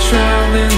traveling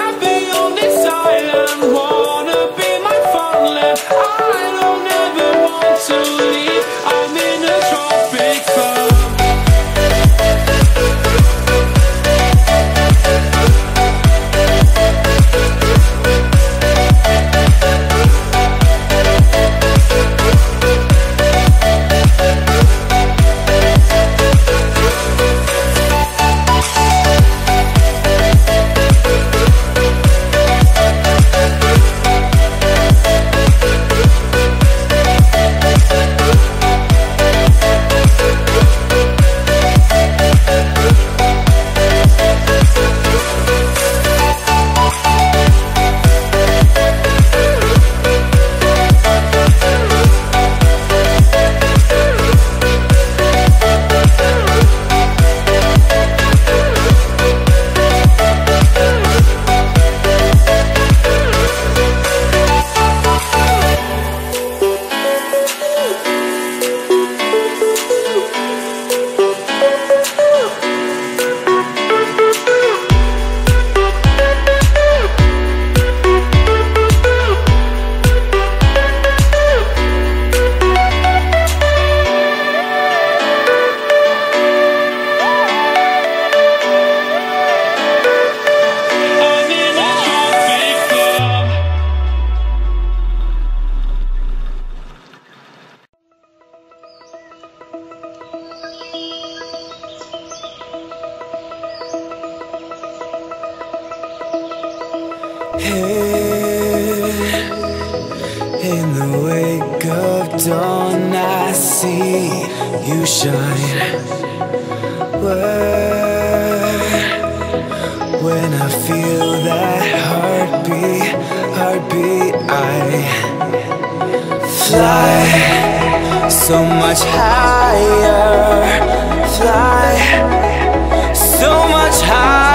In the wake of dawn, I see you shine. Where, when I feel that heartbeat, heartbeat, I fly so much higher. Fly so much higher.